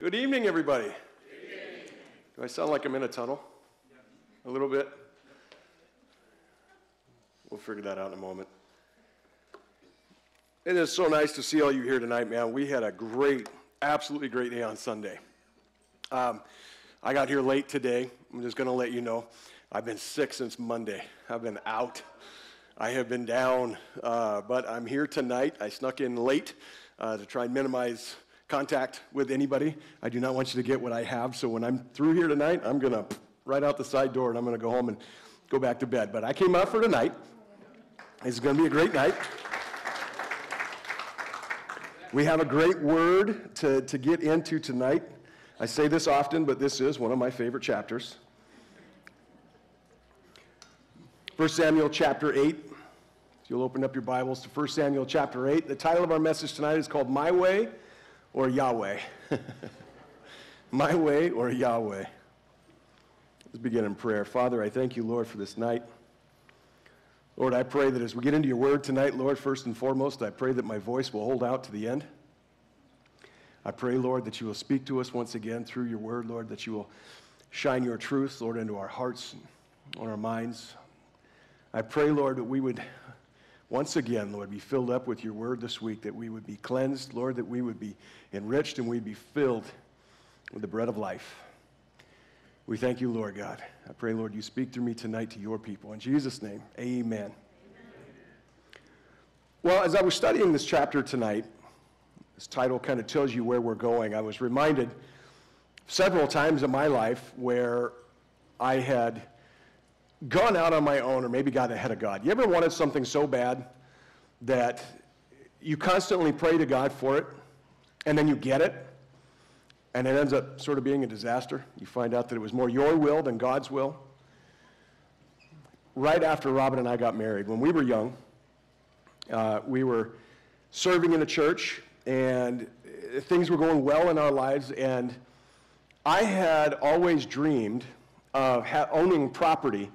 Good evening, everybody. Do I sound like I'm in a tunnel? A little bit? We'll figure that out in a moment. It is so nice to see all you here tonight, man. We had a great, absolutely great day on Sunday. Um, I got here late today. I'm just going to let you know. I've been sick since Monday. I've been out. I have been down, uh, but I'm here tonight. I snuck in late uh, to try and minimize contact with anybody. I do not want you to get what I have. So when I'm through here tonight, I'm going to right out the side door and I'm going to go home and go back to bed. But I came out for tonight. It's going to be a great night. We have a great word to, to get into tonight. I say this often, but this is one of my favorite chapters. 1 Samuel chapter 8. If you'll open up your Bibles to 1 Samuel chapter 8. The title of our message tonight is called My Way or Yahweh. My Way or Yahweh. Let's begin in prayer. Father, I thank you, Lord, for this night. Lord, I pray that as we get into your word tonight, Lord, first and foremost, I pray that my voice will hold out to the end. I pray, Lord, that you will speak to us once again through your word, Lord, that you will shine your truth, Lord, into our hearts and on our minds. I pray, Lord, that we would once again, Lord, be filled up with your word this week, that we would be cleansed, Lord, that we would be enriched and we'd be filled with the bread of life. We thank you, Lord God. I pray, Lord, you speak through me tonight to your people. In Jesus' name, amen. Well, as I was studying this chapter tonight, this title kind of tells you where we're going. I was reminded several times in my life where I had gone out on my own or maybe got ahead of God. You ever wanted something so bad that you constantly pray to God for it and then you get it and it ends up sort of being a disaster? You find out that it was more your will than God's will. Right after Robin and I got married, when we were young, uh, we were serving in a church and things were going well in our lives and I had always dreamed of owning property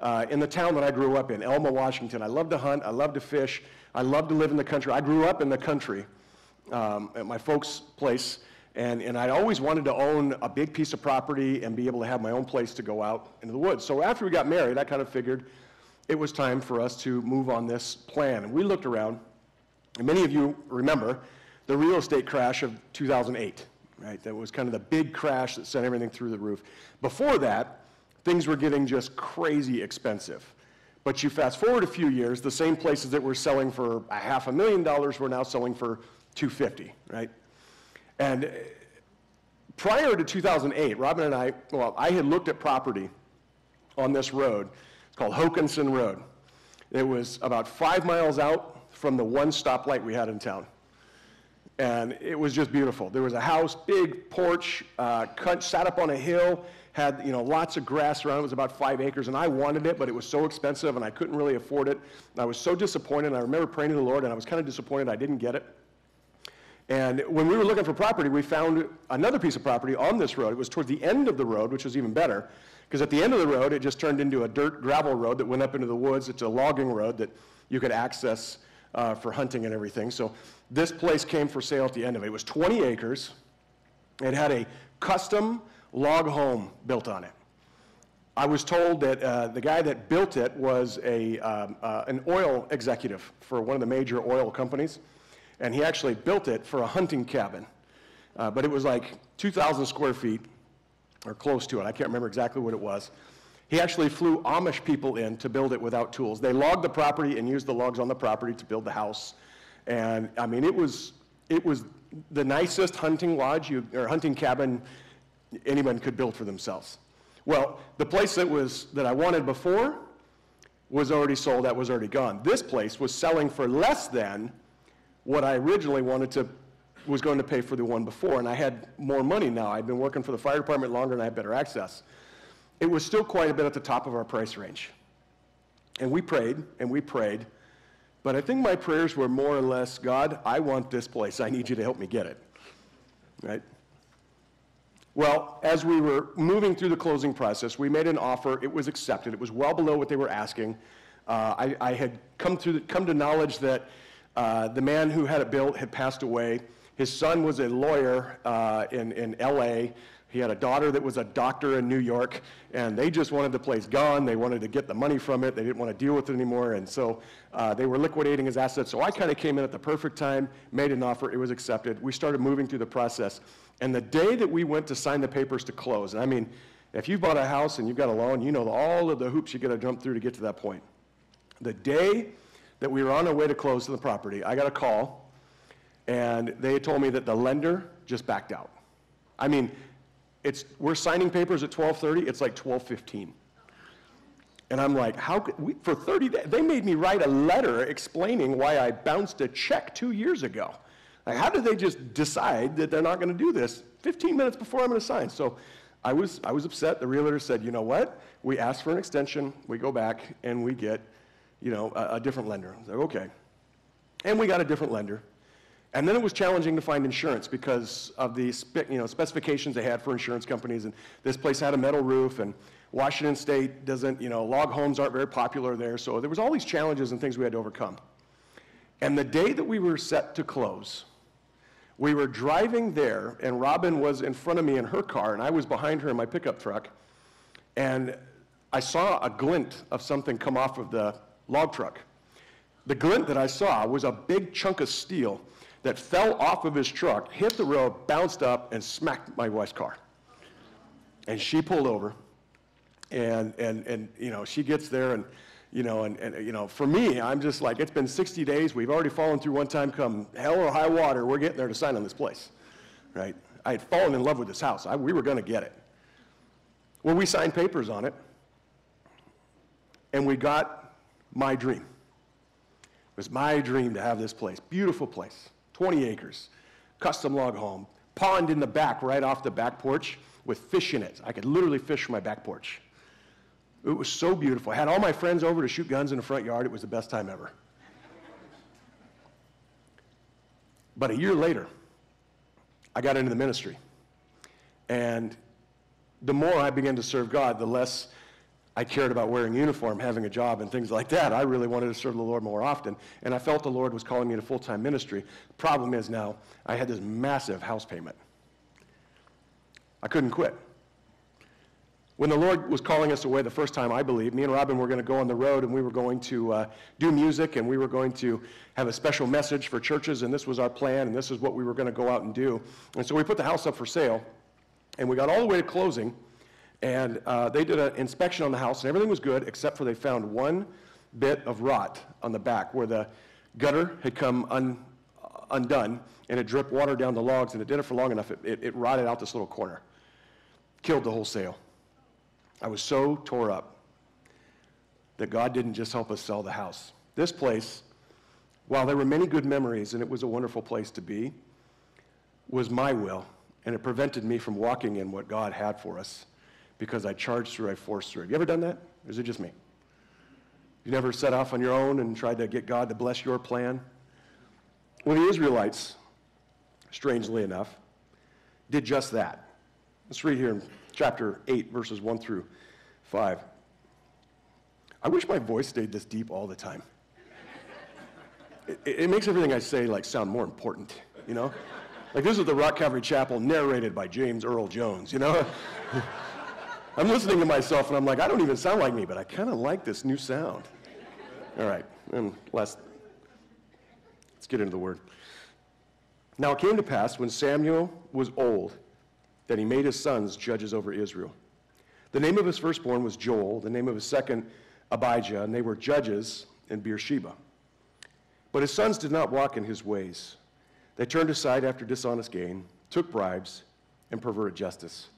uh, in the town that I grew up in, Elma, Washington. I love to hunt, I love to fish, I love to live in the country. I grew up in the country um, at my folks' place, and, and I always wanted to own a big piece of property and be able to have my own place to go out into the woods. So after we got married, I kind of figured it was time for us to move on this plan. And we looked around, and many of you remember the real estate crash of 2008, right? That was kind of the big crash that sent everything through the roof. Before that, things were getting just crazy expensive. But you fast forward a few years, the same places that were selling for a half a million dollars were now selling for 250, right? And prior to 2008, Robin and I, well, I had looked at property on this road. It's called Hokanson Road. It was about five miles out from the one stoplight we had in town. And it was just beautiful. There was a house, big porch, uh, sat up on a hill had you know lots of grass around. It was about five acres, and I wanted it, but it was so expensive, and I couldn't really afford it. And I was so disappointed. And I remember praying to the Lord, and I was kind of disappointed I didn't get it. And when we were looking for property, we found another piece of property on this road. It was towards the end of the road, which was even better, because at the end of the road, it just turned into a dirt gravel road that went up into the woods. It's a logging road that you could access uh, for hunting and everything. So this place came for sale at the end of it. It was 20 acres. It had a custom log home built on it. I was told that uh, the guy that built it was a, um, uh, an oil executive for one of the major oil companies, and he actually built it for a hunting cabin. Uh, but it was like 2,000 square feet, or close to it. I can't remember exactly what it was. He actually flew Amish people in to build it without tools. They logged the property and used the logs on the property to build the house. And I mean, it was, it was the nicest hunting lodge you, or hunting cabin anyone could build for themselves. Well, the place that was that I wanted before was already sold, that was already gone. This place was selling for less than what I originally wanted to was going to pay for the one before, and I had more money now. I'd been working for the fire department longer and I had better access. It was still quite a bit at the top of our price range. And we prayed and we prayed, but I think my prayers were more or less, God, I want this place. I need you to help me get it. Right? Well, as we were moving through the closing process, we made an offer. It was accepted. It was well below what they were asking. Uh, I, I, had come to, come to knowledge that uh, the man who had it built had passed away. His son was a lawyer uh, in, in LA. He had a daughter that was a doctor in New York, and they just wanted the place gone. They wanted to get the money from it. They didn't want to deal with it anymore, and so uh, they were liquidating his assets. So I kind of came in at the perfect time, made an offer, it was accepted. We started moving through the process. And the day that we went to sign the papers to close, and I mean, if you've bought a house and you've got a loan, you know all of the hoops you got to jump through to get to that point. The day that we were on our way to close the property, I got a call, and they told me that the lender just backed out. I mean, it's, we're signing papers at 12:30. It's like 12:15. And I'm like, how could we, for 30 days, they made me write a letter explaining why I bounced a check two years ago. Like, how did they just decide that they're not going to do this 15 minutes before I'm going to sign? So I was, I was upset. The realtor said, you know what? We asked for an extension. We go back and we get, you know, a, a different lender. I was like, okay. And we got a different lender. And then it was challenging to find insurance because of the spe- you know, specifications they had for insurance companies. And this place had a metal roof, and Washington State doesn't, you know, log homes aren't very popular there. So there was all these challenges and things we had to overcome. And the day that we were set to close, we were driving there, and Robin was in front of me in her car, and I was behind her in my pickup truck. And I saw a glint of something come off of the log truck. The glint that I saw was a big chunk of steel that fell off of his truck, hit the road, bounced up, and smacked my wife's car. And she pulled over, and, and, and you know, she gets there, and, you know, and, and, you know, for me, I'm just like, it's been 60 days. We've already fallen through one time. Come hell or high water, we're getting there to sign on this place, right? I had fallen in love with this house. I, we were going to get it. Well, we signed papers on it, and we got my dream. It was my dream to have this place. Beautiful place. 20 acres, custom log home, pond in the back, right off the back porch with fish in it. I could literally fish from my back porch. It was so beautiful. I had all my friends over to shoot guns in the front yard. It was the best time ever. But a year later, I got into the ministry. And the more I began to serve God, the less I cared about wearing uniform, having a job, and things like that. I really wanted to serve the Lord more often. And I felt the Lord was calling me to full time ministry. Problem is now, I had this massive house payment. I couldn't quit. When the Lord was calling us away the first time, I believe, me and Robin were going to go on the road and we were going to uh, do music and we were going to have a special message for churches, and this was our plan, and this is what we were going to go out and do. And so we put the house up for sale, and we got all the way to closing. And uh, they did an inspection on the house, and everything was good, except for they found one bit of rot on the back where the gutter had come un, undone, and it dripped water down the logs, and it did it for long enough, it, it, it rotted out this little corner. Killed the whole sale. I was so tore up that God didn't just help us sell the house. This place, while there were many good memories, and it was a wonderful place to be, was my will, and it prevented me from walking in what God had for us because I charged through, I forced through. Have you ever done that? Or is it just me? You never set off on your own and tried to get God to bless your plan? Well, the Israelites, strangely enough, did just that. Let's read here in chapter 8, verses 1 through 5. I wish my voice stayed this deep all the time. It, it makes everything I say like sound more important, you know? Like this is the Rock Calvary Chapel narrated by James Earl Jones, you know? I'm listening to myself and I'm like, I don't even sound like me, but I kind of like this new sound. All right, and last, let's get into the word. Now it came to pass when Samuel was old that he made his sons judges over Israel. The name of his firstborn was Joel, the name of his second, Abijah, and they were judges in Beersheba. But his sons did not walk in his ways. They turned aside after dishonest gain, took bribes, and perverted justice.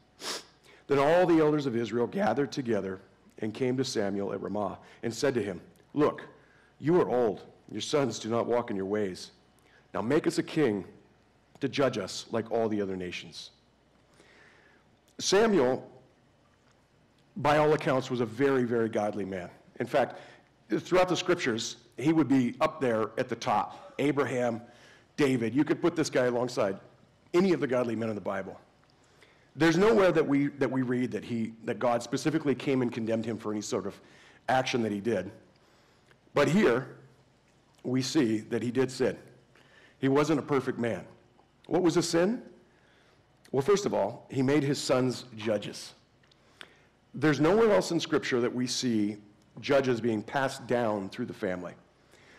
Then all the elders of Israel gathered together and came to Samuel at Ramah and said to him, Look, you are old, your sons do not walk in your ways. Now make us a king to judge us like all the other nations. Samuel, by all accounts, was a very, very godly man. In fact, throughout the scriptures, he would be up there at the top. Abraham, David, you could put this guy alongside any of the godly men in the Bible. There's nowhere that we, that we read that, he, that God specifically came and condemned him for any sort of action that he did. But here, we see that he did sin. He wasn't a perfect man. What was the sin? Well, first of all, he made his sons judges. There's nowhere else in Scripture that we see judges being passed down through the family.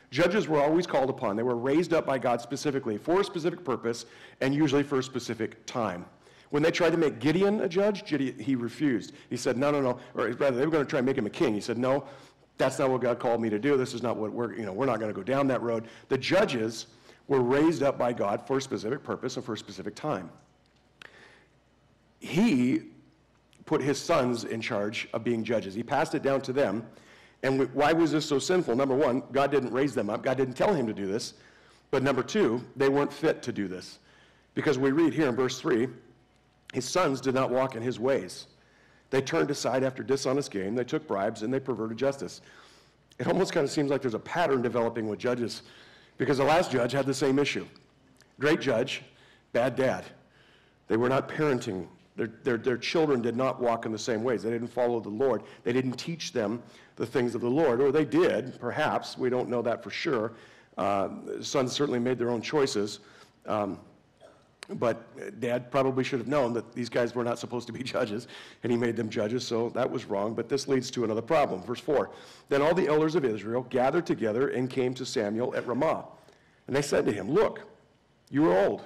Judges were always called upon. They were raised up by God specifically for a specific purpose and usually for a specific time. When they tried to make Gideon a judge, Gideon, he refused. He said, no, no, no. Or rather, they were going to try and make him a king. He said, no, that's not what God called me to do. This is not what we're, you know, we're not going to go down that road. The judges were raised up by God for a specific purpose and for a specific time. He put his sons in charge of being judges. He passed it down to them and why was this so sinful? Number one, God didn't raise them up. God didn't tell him to do this. But number two, they weren't fit to do this. Because we read here in verse 3 his sons did not walk in his ways. They turned aside after dishonest gain, they took bribes, and they perverted justice. It almost kind of seems like there's a pattern developing with judges because the last judge had the same issue. Great judge, bad dad. They were not parenting their, their, their, children did not walk in the same ways. They didn't follow the Lord. They didn't teach them the things of the Lord, or they did, perhaps. We don't know that for sure. Uh, sons certainly made their own choices. Um, but dad probably should have known that these guys were not supposed to be judges, and he made them judges, so that was wrong. But this leads to another problem. Verse 4 Then all the elders of Israel gathered together and came to Samuel at Ramah. And they said to him, Look, you are old.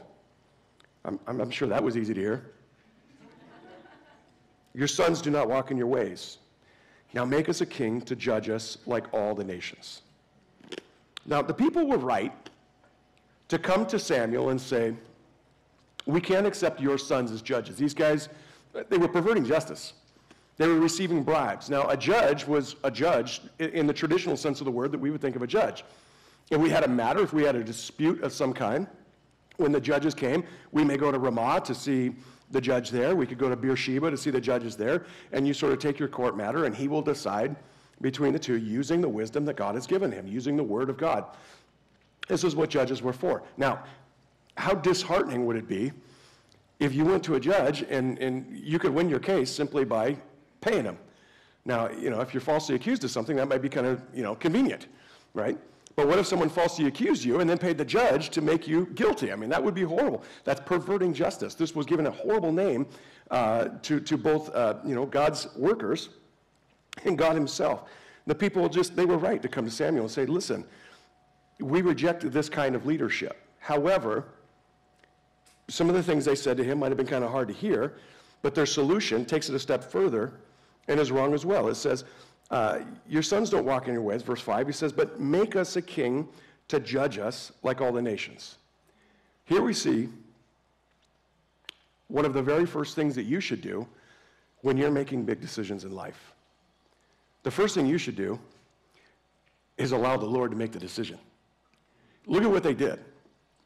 I'm, I'm sure that was easy to hear. Your sons do not walk in your ways. Now make us a king to judge us like all the nations. Now, the people were right to come to Samuel and say, We can't accept your sons as judges. These guys, they were perverting justice. They were receiving bribes. Now, a judge was a judge in the traditional sense of the word that we would think of a judge. If we had a matter, if we had a dispute of some kind, when the judges came, we may go to Ramah to see the judge there. We could go to Beersheba to see the judges there. And you sort of take your court matter, and he will decide between the two using the wisdom that God has given him, using the word of God. This is what judges were for. Now, how disheartening would it be if you went to a judge and, and you could win your case simply by paying him? Now, you know, if you're falsely accused of something, that might be kind of, you know, convenient, right? But what if someone falsely accused you and then paid the judge to make you guilty? I mean, that would be horrible. That's perverting justice. This was given a horrible name uh, to, to both, uh, you know, God's workers and God himself. The people just, they were right to come to Samuel and say, listen, we reject this kind of leadership. However, some of the things they said to him might have been kind of hard to hear, but their solution takes it a step further and is wrong as well. It says, uh, your sons don't walk in your ways, verse 5. He says, But make us a king to judge us like all the nations. Here we see one of the very first things that you should do when you're making big decisions in life. The first thing you should do is allow the Lord to make the decision. Look at what they did.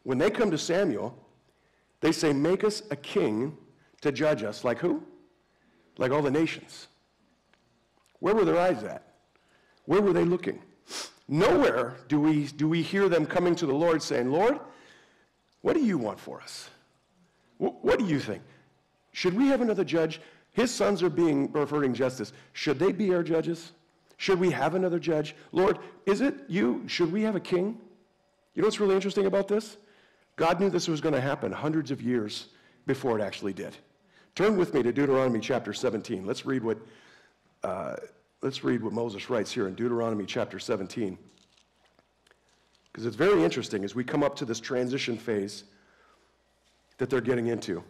When they come to Samuel, they say, Make us a king to judge us. Like who? Like all the nations. Where were their eyes at? Where were they looking? Nowhere do we, do we hear them coming to the Lord saying, Lord, what do you want for us? what do you think? Should we have another judge? His sons are being perverting justice. Should they be our judges? Should we have another judge? Lord, is it you? Should we have a king? You know what's really interesting about this? God knew this was going to happen hundreds of years before it actually did. Turn with me to Deuteronomy chapter 17. Let's read what uh, let's read what Moses writes here in Deuteronomy chapter 17. Because it's very interesting as we come up to this transition phase that they're getting into.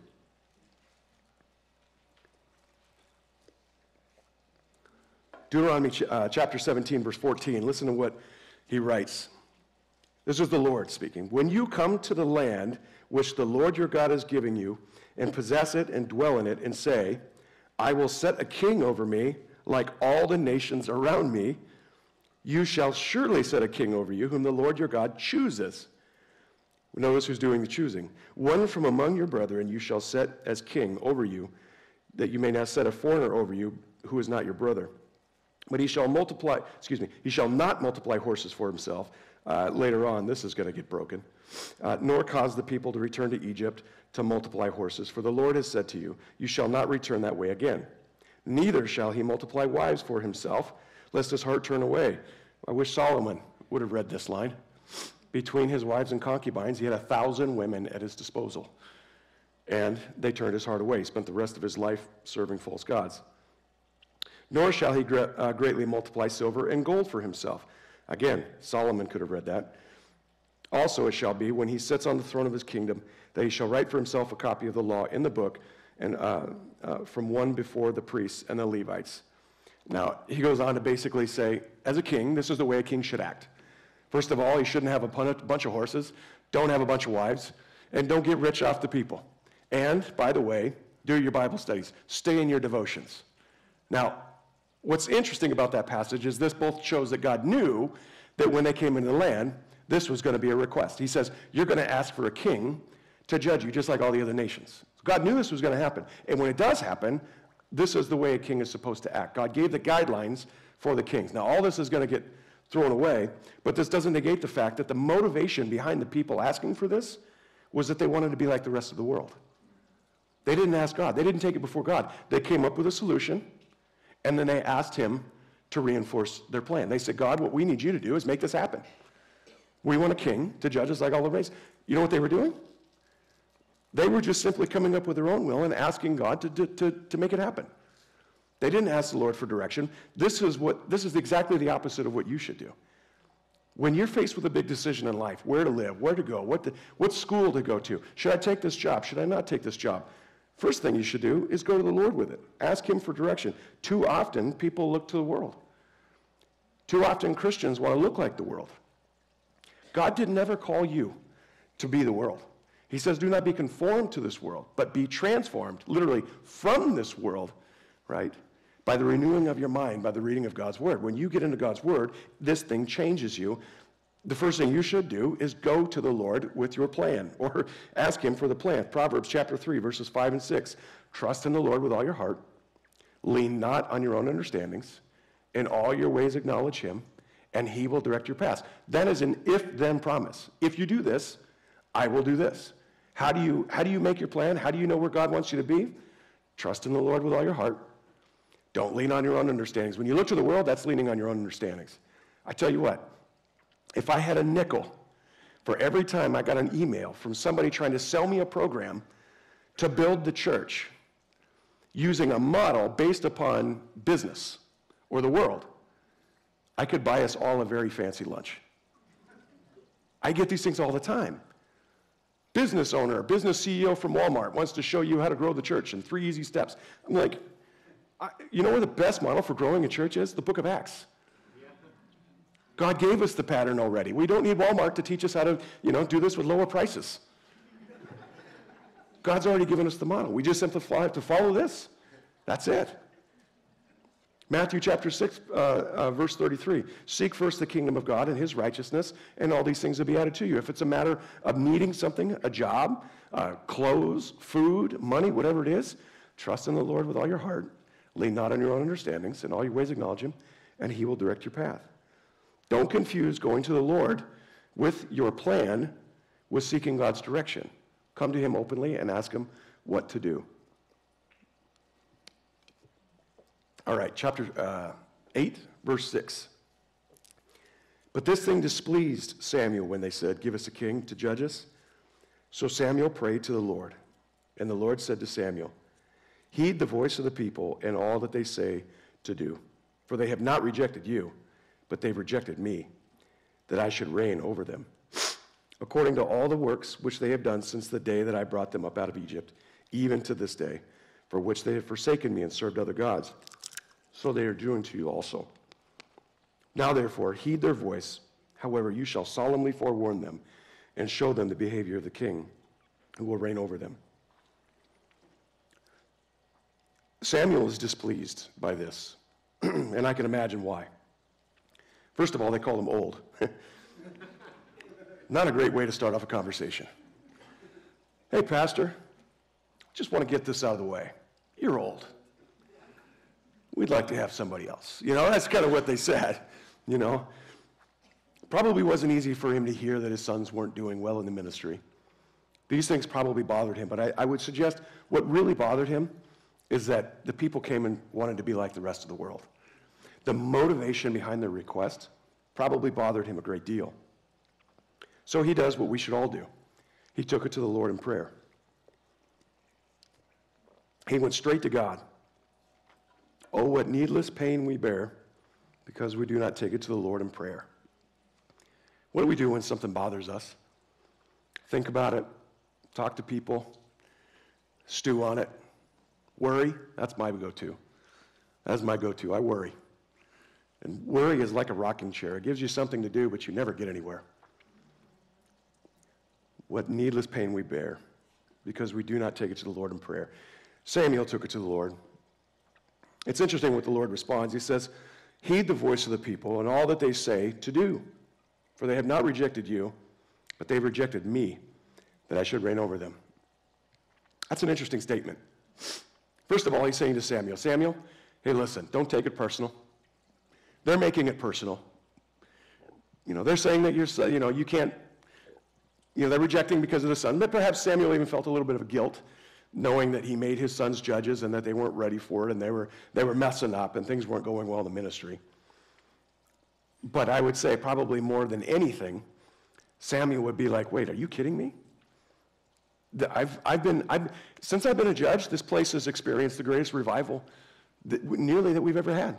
Deuteronomy uh, chapter 17, verse 14. Listen to what he writes. This is the Lord speaking. When you come to the land which the Lord your God is giving you, and possess it and dwell in it, and say, I will set a king over me like all the nations around me. You shall surely set a king over you, whom the Lord your God chooses. Notice who's doing the choosing. One from among your brethren you shall set as king over you, that you may not set a foreigner over you who is not your brother. But he shall multiply, excuse me, he shall not multiply horses for himself. Uh, later on, this is going to get broken. Uh, nor cause the people to return to Egypt to multiply horses. For the Lord has said to you, You shall not return that way again. Neither shall he multiply wives for himself, lest his heart turn away. I wish Solomon would have read this line. Between his wives and concubines, he had a thousand women at his disposal. And they turned his heart away. He spent the rest of his life serving false gods. Nor shall he uh, greatly multiply silver and gold for himself. Again, Solomon could have read that. Also, it shall be when he sits on the throne of his kingdom that he shall write for himself a copy of the law in the book, and uh, uh, from one before the priests and the Levites. Now, he goes on to basically say, as a king, this is the way a king should act. First of all, he shouldn't have a bunch of horses, don't have a bunch of wives, and don't get rich off the people. And, by the way, do your Bible studies, stay in your devotions. Now, what's interesting about that passage is this both shows that God knew that when they came into the land, this was going to be a request. He says, You're going to ask for a king to judge you, just like all the other nations. God knew this was going to happen. And when it does happen, this is the way a king is supposed to act. God gave the guidelines for the kings. Now, all this is going to get thrown away, but this doesn't negate the fact that the motivation behind the people asking for this was that they wanted to be like the rest of the world. They didn't ask God, they didn't take it before God. They came up with a solution, and then they asked Him to reinforce their plan. They said, God, what we need you to do is make this happen. We want a king to judge us like all the race. You know what they were doing? They were just simply coming up with their own will and asking God to, to, to, make it happen. They didn't ask the Lord for direction. This is, what, this is exactly the opposite of what you should do. When you're faced with a big decision in life, where to live, where to go, what, to, what school to go to, should I take this job, should I not take this job? First thing you should do is go to the Lord with it. Ask Him for direction. Too often, people look to the world. Too often, Christians want to look like the world. God did never call you to be the world. He says, Do not be conformed to this world, but be transformed, literally, from this world, right? By the renewing of your mind, by the reading of God's word. When you get into God's word, this thing changes you. The first thing you should do is go to the Lord with your plan or ask Him for the plan. Proverbs chapter 3, verses 5 and 6. Trust in the Lord with all your heart, lean not on your own understandings, in all your ways acknowledge Him, and He will direct your paths. That is an if then promise. If you do this, I will do this. How do you, how do you make your plan? How do you know where God wants you to be? Trust in the Lord with all your heart. Don't lean on your own understandings. When you look to the world, that's leaning on your own understandings. I tell you what, if I had a nickel for every time I got an email from somebody trying to sell me a program to build the church using a model based upon business or the world, I could buy us all a very fancy lunch. I get these things all the time business owner, business CEO from Walmart wants to show you how to grow the church in three easy steps. I'm like, I, you know where the best model for growing a church is? The book of Acts. God gave us the pattern already. We don't need Walmart to teach us how to, you know, do this with lower prices. God's already given us the model. We just simply have to follow this. That's it. Matthew chapter 6, uh, uh, verse 33. Seek first the kingdom of God and his righteousness, and all these things will be added to you. If it's a matter of needing something, a job, uh, clothes, food, money, whatever it is, trust in the Lord with all your heart. Lean not on your own understandings. In all your ways acknowledge him, and he will direct your path. Don't confuse going to the Lord with your plan with seeking God's direction. Come to him openly and ask him what to do. All right, chapter uh, 8, verse 6. But this thing displeased Samuel when they said, Give us a king to judge us. So Samuel prayed to the Lord, and the Lord said to Samuel, Heed the voice of the people and all that they say to do, for they have not rejected you, but they've rejected me, that I should reign over them. According to all the works which they have done since the day that I brought them up out of Egypt, even to this day, for which they have forsaken me and served other gods so they are doing to you also. Now, therefore, heed their voice. However, you shall solemnly forewarn them and show them the behavior of the king who will reign over them. Samuel is displeased by this, and I can imagine why. First of all, they call him old. Not a great way to start off a conversation. Hey, Pastor, just want to get this out of the way. You're old we'd like to have somebody else. You know, that's kind of what they said, you know. Probably wasn't easy for him to hear that his sons weren't doing well in the ministry. These things probably bothered him, but I, I would suggest what really bothered him is that the people came and wanted to be like the rest of the world. The motivation behind their request probably bothered him a great deal. So he does what we should all do. He took it to the Lord in prayer. He went straight to God. Oh, what needless pain we bear because we do not take it to the Lord in prayer. What do we do when something bothers us? Think about it, talk to people, stew on it. Worry, that's my go to. That's my go to. I worry. And worry is like a rocking chair. It gives you something to do, but you never get anywhere. What needless pain we bear because we do not take it to the Lord in prayer. Samuel took it to the Lord. It's interesting what the Lord responds. He says, Heed the voice of the people and all that they say to do, for they have not rejected you, but they've rejected me, that I should reign over them. That's an interesting statement. First of all, he's saying to Samuel, Samuel, hey, listen, don't take it personal. They're making it personal. You know, they're saying that you're, you know, you can't, you know, they're rejecting because of the son. But perhaps Samuel even felt a little bit of guilt, knowing that he made his sons judges and that they weren't ready for it and they were, they were messing up and things weren't going well in the ministry. But I would say probably more than anything, Samuel would be like, wait, are you kidding me? I've, I've been, I've, since I've been a judge, this place has experienced the greatest revival that, nearly that we've ever had.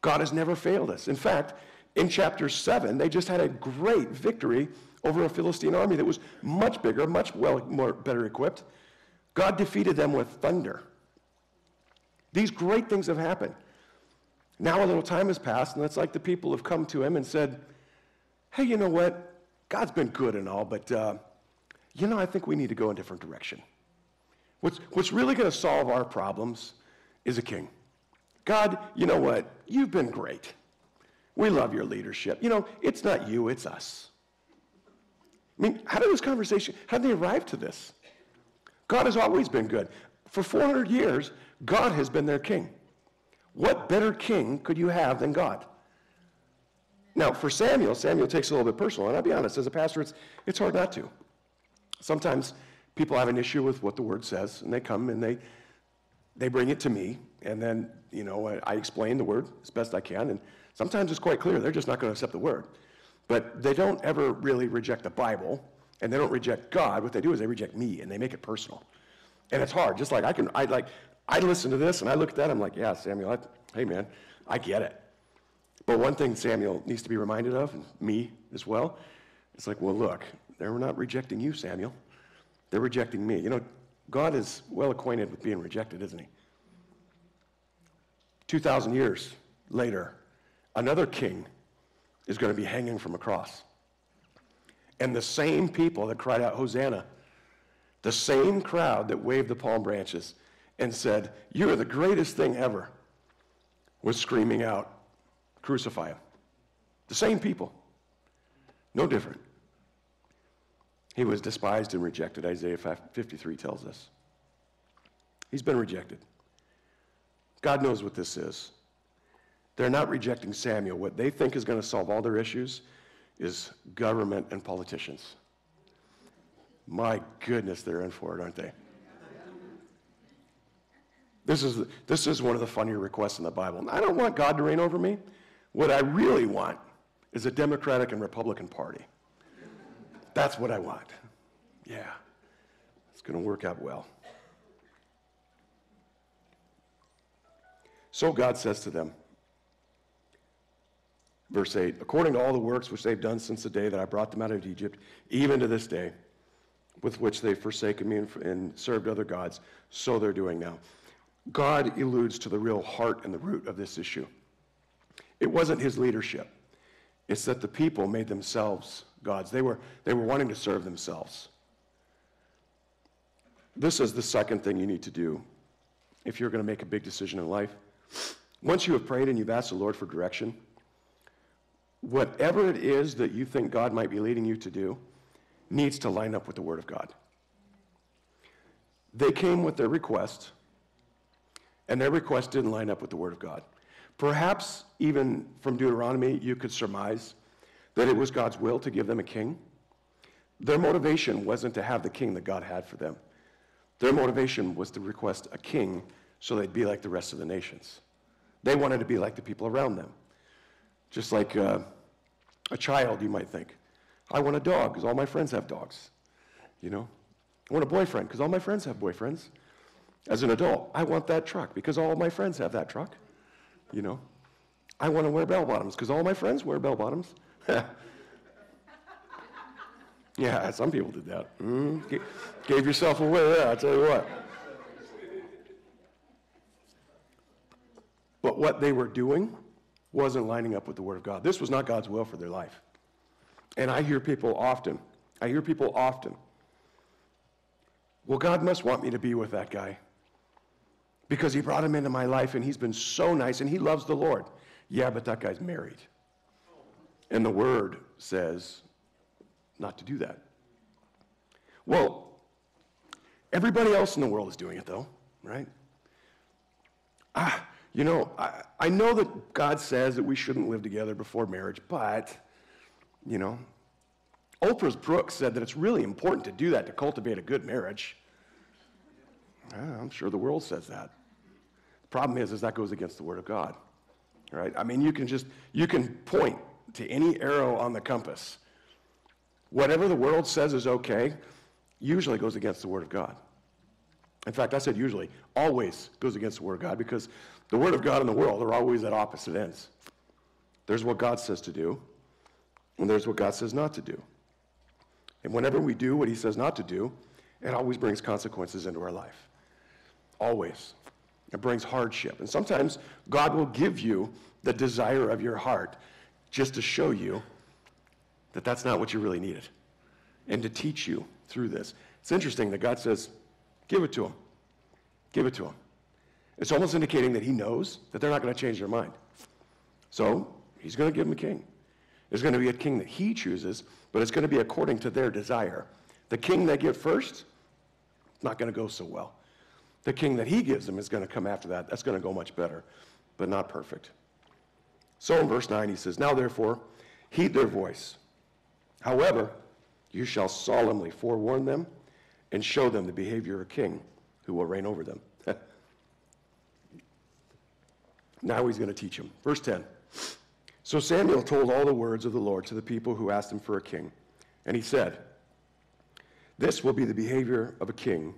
God has never failed us. In fact, in chapter 7, they just had a great victory over a Philistine army that was much bigger, much well, more, better equipped. God defeated them with thunder. These great things have happened. Now a little time has passed, and it's like the people have come to him and said, Hey, you know what? God's been good and all, but uh, you know, I think we need to go in a different direction. What's, what's really going to solve our problems is a king. God, you know what? You've been great. We love your leadership. You know, it's not you, it's us. I mean, how did this conversation, how did they arrive to this? God has always been good. For 400 years, God has been their king. What better king could you have than God? Now, for Samuel, Samuel takes a little bit personal, and I'll be honest, as a pastor, it's, it's hard not to. Sometimes people have an issue with what the word says, and they come and they, they bring it to me, and then, you know, I explain the word as best I can, and sometimes it's quite clear they're just not going to accept the word. But they don't ever really reject the Bible, and they don't reject God. What they do is they reject me, and they make it personal. And it's hard. Just like I can, I like, I listen to this, and I look at that, I'm like, yeah, Samuel, I, hey, man, I get it. But one thing Samuel needs to be reminded of, and me as well, it's like, well, look, they're not rejecting you, Samuel. They're rejecting me. You know, God is well acquainted with being rejected, isn't he? 2,000 years later, another king is going to be hanging from a cross. And the same people that cried out, Hosanna, the same crowd that waved the palm branches and said, You're the greatest thing ever, was screaming out, Crucify him. The same people. No different. He was despised and rejected, Isaiah 53 tells us. He's been rejected. God knows what this is. They're not rejecting Samuel. What they think is going to solve all their issues is government and politicians. My goodness, they're in for it, aren't they? This is, this is one of the funnier requests in the Bible. I don't want God to reign over me. What I really want is a Democratic and Republican Party. That's what I want. Yeah, it's going to work out well. So God says to them, verse 8, according to all the works which they've done since the day that I brought them out of Egypt, even to this day, with which they've forsaken me and, and served other gods, so they're doing now. God alludes to the real heart and the root of this issue. It wasn't his leadership. It's that the people made themselves gods. They were, they were wanting to serve themselves. This is the second thing you need to do if you're going to make a big decision in life. Once you have prayed and you've asked the Lord for direction, whatever it is that you think God might be leading you to do needs to line up with the Word of God. They came with their request, and their request didn't line up with the Word of God. Perhaps even from Deuteronomy, you could surmise that it was God's will to give them a king. Their motivation wasn't to have the king that God had for them. Their motivation was to request a king so they'd be like the rest of the nations. They wanted to be like the people around them. Just like uh, a child, you might think. I want a dog because all my friends have dogs. You know? I want a boyfriend because all my friends have boyfriends. As an adult, I want that truck because all my friends have that truck. You know, I want to wear bell bottoms because all my friends wear bell bottoms. yeah, some people did that. Mm, gave yourself away there, I'll tell you what. But what they were doing wasn't lining up with the Word of God. This was not God's will for their life. And I hear people often, I hear people often, well, God must want me to be with that guy because he brought him into my life and he's been so nice and he loves the Lord. Yeah, but that guy's married. And the Word says not to do that. Well, everybody else in the world is doing it though, right? Ah, you know, I, I know that God says that we shouldn't live together before marriage, but, you know, Oprah Brooks said that it's really important to do that to cultivate a good marriage. I'm sure the world says that. The problem is, is that goes against the Word of God, right? I mean, you can just, you can point to any arrow on the compass. Whatever the world says is okay, usually goes against the Word of God. In fact, I said usually, always goes against the Word of God because the Word of God and the world are always at opposite ends. There's what God says to do, and there's what God says not to do. And whenever we do what He says not to do, it always brings consequences into our life. Always. It brings hardship. And sometimes God will give you the desire of your heart just to show you that that's not what you really needed and to teach you through this. It's interesting that God says, give it to him. Give it to them. It's almost indicating that he knows that they're not going to change their mind. So he's going to give them a king. There's going to be a king that he chooses, but it's going to be according to their desire. The king they get first, not going to go so well. The king that he gives them is going to come after that. That's going to go much better, but not perfect. So in verse 9, he says, Now therefore, heed their voice. However, you shall solemnly forewarn them and show them the behavior of a king who will reign over them. Now he's going to teach him. Verse 10. So Samuel told all the words of the Lord to the people who asked him for a king. And he said, This will be the behavior of a king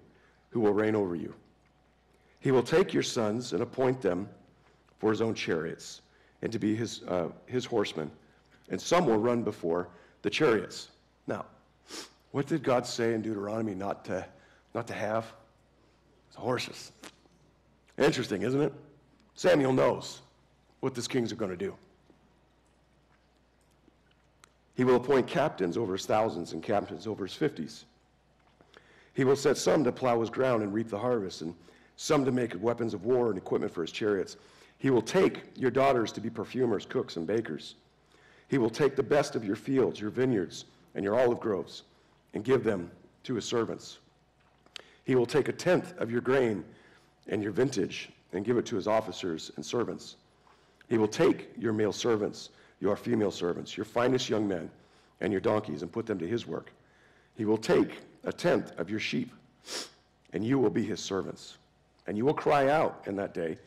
who will reign over you. He will take your sons and appoint them for his own chariots and to be his, uh, his horsemen, and some will run before the chariots. Now, what did God say in Deuteronomy not to, not to have? It's horses. Interesting, isn't it? Samuel knows what these kings are going to do. He will appoint captains over his thousands and captains over his fifties. He will set some to plow his ground and reap the harvest, and some to make weapons of war and equipment for his chariots. He will take your daughters to be perfumers, cooks, and bakers. He will take the best of your fields, your vineyards, and your olive groves, and give them to his servants. He will take a tenth of your grain and your vintage and give it to his officers and servants. He will take your male servants, your female servants, your finest young men, and your donkeys and put them to his work. He will take a tenth of your sheep, and you will be his servants. And you will cry out in that day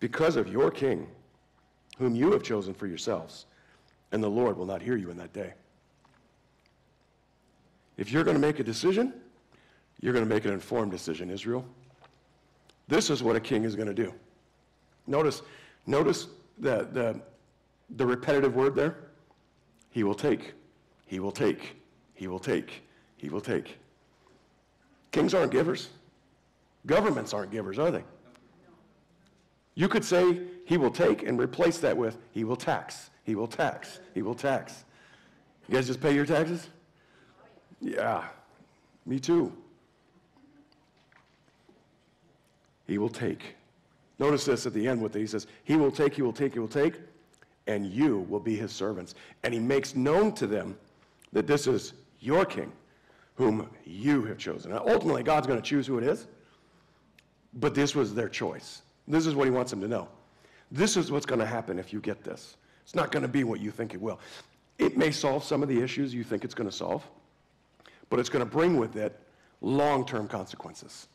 because of your king, whom you have chosen for yourselves, and the Lord will not hear you in that day. If you're going to make a decision, you're going to make an informed decision, Israel. This is what a king is going to do. Notice, notice the, the, the repetitive word there. He will take, he will take, he will take, he will take. Kings aren't givers. Governments aren't givers, are they? You could say he will take and replace that with he will tax, he will tax, he will tax. You guys just pay your taxes? Yeah, me too. He will take. Notice this at the end what he says, he will take, he will take, he will take, and you will be his servants. And he makes known to them that this is your king, whom you have chosen. Now, ultimately, God's going to choose who it is. But this was their choice. This is what he wants them to know. This is what's going to happen if you get this. It's not going to be what you think it will. It may solve some of the issues you think it's going to solve, but it's going to bring with it long term consequences.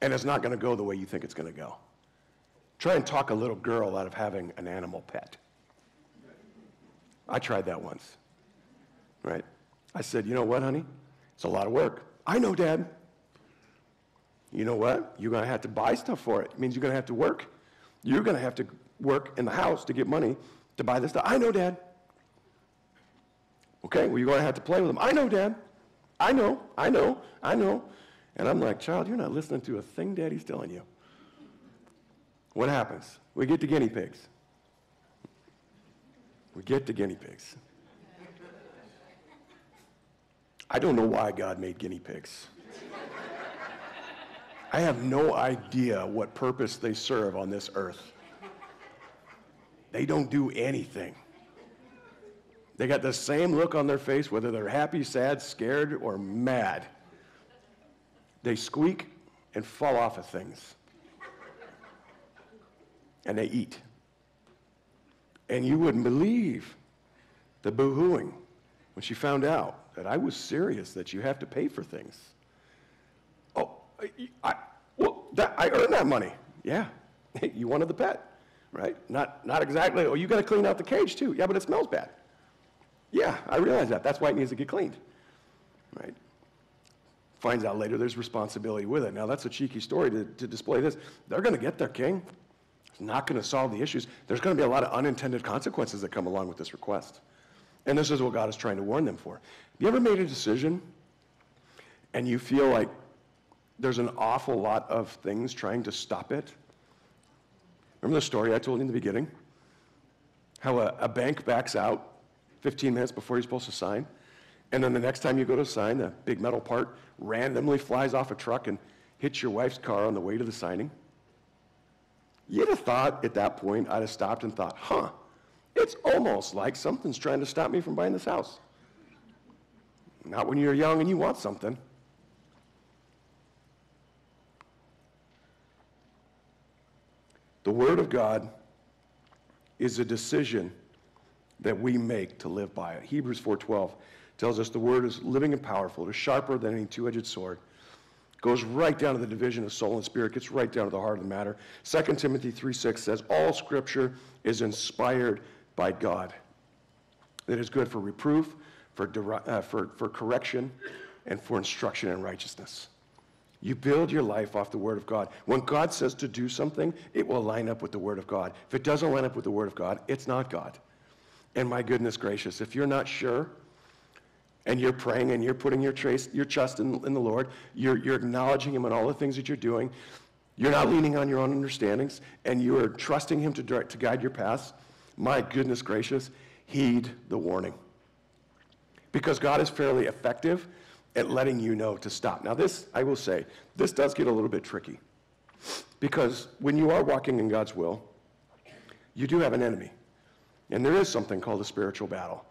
And it's not going to go the way you think it's going to go. Try and talk a little girl out of having an animal pet. I tried that once, right? I said, you know what, honey? It's a lot of work. I know, Dad. You know what? You're going to have to buy stuff for it. It means you're going to have to work. You're going to have to work in the house to get money to buy this stuff. I know, Dad. Okay, well, you're going to have to play with them. I know, Dad. I know, I know, I know. And I'm like, child, you're not listening to a thing daddy's telling you. What happens? We get to guinea pigs. We get to guinea pigs. I don't know why God made guinea pigs. I have no idea what purpose they serve on this earth. They don't do anything. They got the same look on their face, whether they're happy, sad, scared, or mad. They squeak and fall off of things. And they eat. And you wouldn't believe the boo-hooing when she found out that I was serious that you have to pay for things. Oh, I, well, that, I earned that money. Yeah, you wanted the pet, right? Not, not exactly, oh, you got to clean out the cage too. Yeah, but it smells bad. Yeah, I realize that. That's why it needs to get cleaned, right? Finds out later there's responsibility with it. Now, that's a cheeky story to, to display this. They're going to get their king. It's not going to solve the issues. There's going to be a lot of unintended consequences that come along with this request. And this is what God is trying to warn them for. Have you ever made a decision and you feel like there's an awful lot of things trying to stop it? Remember the story I told you in the beginning? How a, a bank backs out 15 minutes before you're supposed to sign. And then the next time you go to sign, the big metal part randomly flies off a truck and hits your wife's car on the way to the signing. You'd have thought at that point, I'd have stopped and thought, huh, it's almost like something's trying to stop me from buying this house. Not when you're young and you want something. The Word of God is a decision that we make to live by it. Hebrews 4:12 tells us the word is living and powerful, it is sharper than any two-edged sword. Goes right down to the division of soul and spirit, gets right down to the heart of the matter. 2 Timothy 3:6 says, All scripture is inspired by God. That is good for reproof, for, uh, for, for correction, and for instruction in righteousness. You build your life off the Word of God. When God says to do something, it will line up with the Word of God. If it doesn't line up with the Word of God, it's not God. And my goodness gracious, if you're not sure and you're praying and you're putting your, trace, your trust in, in the Lord, you're, you're acknowledging Him in all the things that you're doing, you're not leaning on your own understandings, and you are trusting Him to, direct, to guide your paths, my goodness gracious, heed the warning. Because God is fairly effective at letting you know to stop. Now, this, I will say, this does get a little bit tricky. Because when you are walking in God's will, you do have an enemy. And there is something called a spiritual battle.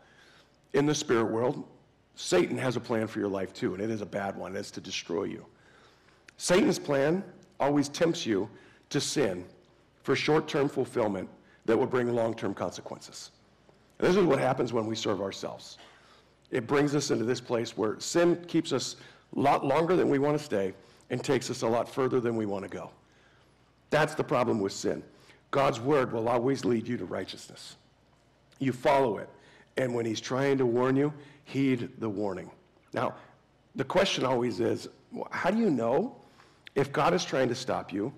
In the spirit world, Satan has a plan for your life too, and it is a bad one. It's to destroy you. Satan's plan always tempts you to sin for short term fulfillment that will bring long term consequences. And this is what happens when we serve ourselves. It brings us into this place where sin keeps us a lot longer than we want to stay and takes us a lot further than we want to go. That's the problem with sin. God's word will always lead you to righteousness you follow it. And when he's trying to warn you, heed the warning. Now, the question always is how do you know if God is trying to stop you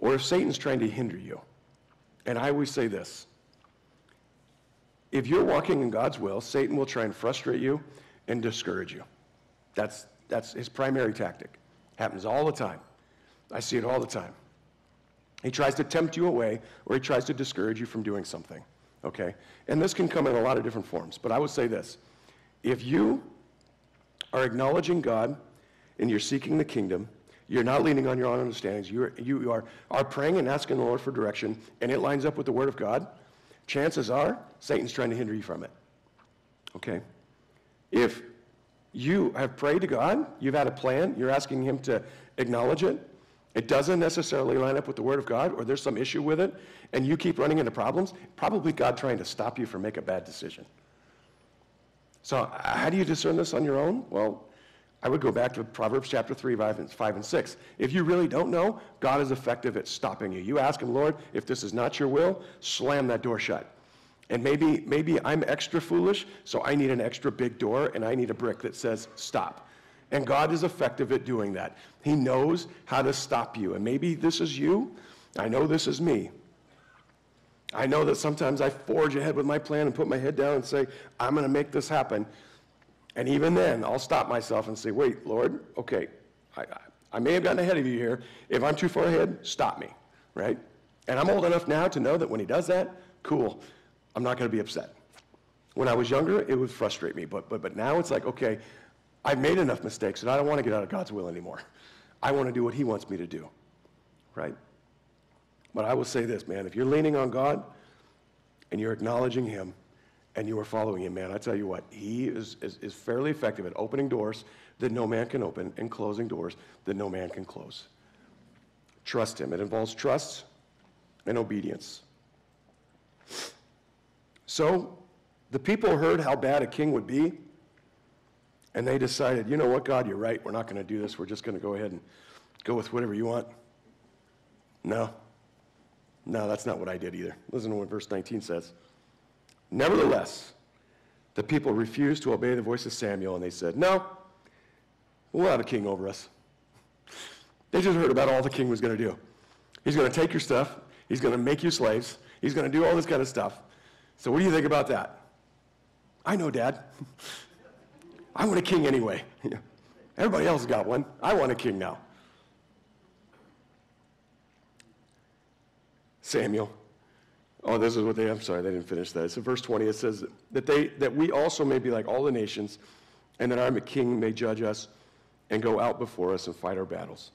or if Satan's trying to hinder you? And I always say this if you're walking in God's will, Satan will try and frustrate you and discourage you. That's, that's his primary tactic. Happens all the time. I see it all the time. He tries to tempt you away or he tries to discourage you from doing something okay? And this can come in a lot of different forms, but I would say this. If you are acknowledging God and you're seeking the kingdom, you're not leaning on your own understandings, you're, you are, are praying and asking the Lord for direction, and it lines up with the Word of God, chances are Satan's trying to hinder you from it, okay? If you have prayed to God, you've had a plan, you're asking Him to acknowledge it, it doesn't necessarily line up with the Word of God, or there's some issue with it, and you keep running into problems, probably God trying to stop you from make a bad decision. So uh, how do you discern this on your own? Well, I would go back to Proverbs chapter 3, 5 and, 5 and 6. If you really don't know, God is effective at stopping you. You ask him, Lord, if this is not your will, slam that door shut. And maybe, maybe I'm extra foolish, so I need an extra big door, and I need a brick that says stop. And God is effective at doing that. He knows how to stop you. And maybe this is you. I know this is me. I know that sometimes I forge ahead with my plan and put my head down and say, I'm going to make this happen. And even then, I'll stop myself and say, wait, Lord, okay, I, I, may have gotten ahead of you here. If I'm too far ahead, stop me, right? And I'm old enough now to know that when he does that, cool, I'm not going to be upset. When I was younger, it would frustrate me, but, but, but now it's like, okay, I've made enough mistakes and I don't want to get out of God's will anymore. I want to do what he wants me to do, right? But I will say this, man, if you're leaning on God and you're acknowledging him and you are following him, man, I tell you what, he is, is, is fairly effective at opening doors that no man can open and closing doors that no man can close. Trust him. It involves trust and obedience. So the people heard how bad a king would be, and they decided, you know what, God, you're right. We're not going to do this. We're just going to go ahead and go with whatever you want. No. No, that's not what I did either. Listen to what verse 19 says. Nevertheless, the people refused to obey the voice of Samuel, and they said, No, we'll have a king over us. They just heard about all the king was going to do. He's going to take your stuff, he's going to make you slaves, he's going to do all this kind of stuff. So, what do you think about that? I know, Dad. I want a king anyway. Everybody else got one. I want a king now. Samuel. Oh, this is what they, I'm sorry, they didn't finish that. In verse 20. It says that, they, that we also may be like all the nations, and that our king may judge us and go out before us and fight our battles.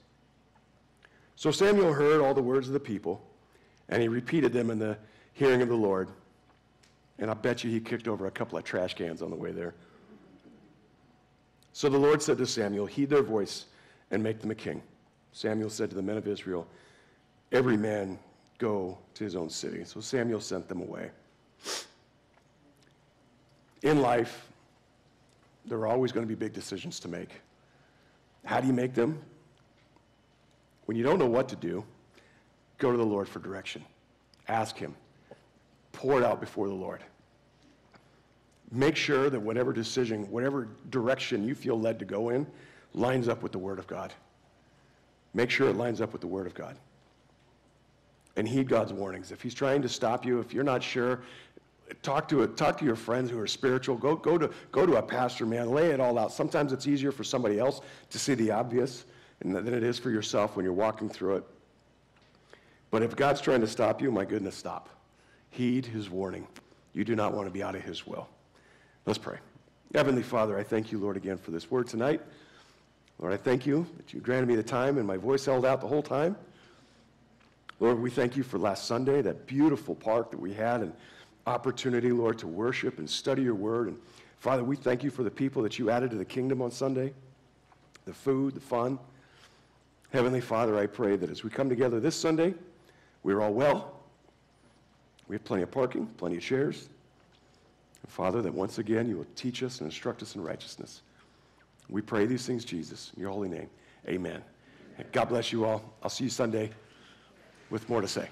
So Samuel heard all the words of the people, and he repeated them in the hearing of the Lord. And I bet you he kicked over a couple of trash cans on the way there. So the Lord said to Samuel, Heed their voice and make them a king. Samuel said to the men of Israel, Every man go to his own city. So Samuel sent them away. In life, there are always going to be big decisions to make. How do you make them? When you don't know what to do, go to the Lord for direction. Ask Him. Pour it out before the Lord. Make sure that whatever decision, whatever direction you feel led to go in, lines up with the Word of God. Make sure it lines up with the Word of God and heed God's warnings. If he's trying to stop you, if you're not sure, talk to, a, talk to your friends who are spiritual. Go, go, to, go to a pastor, man. Lay it all out. Sometimes it's easier for somebody else to see the obvious than it is for yourself when you're walking through it. But if God's trying to stop you, my goodness, stop. Heed his warning. You do not want to be out of his will. Let's pray. Heavenly Father, I thank you, Lord, again for this word tonight. Lord, I thank you that you granted me the time and my voice held out the whole time. Lord, we thank you for last Sunday, that beautiful park that we had, and opportunity, Lord, to worship and study your word. And Father, we thank you for the people that you added to the kingdom on Sunday, the food, the fun. Heavenly Father, I pray that as we come together this Sunday, we're all well. We have plenty of parking, plenty of chairs. And Father, that once again you will teach us and instruct us in righteousness. We pray these things, Jesus, in your holy name. Amen. God bless you all. I'll see you Sunday with more to say.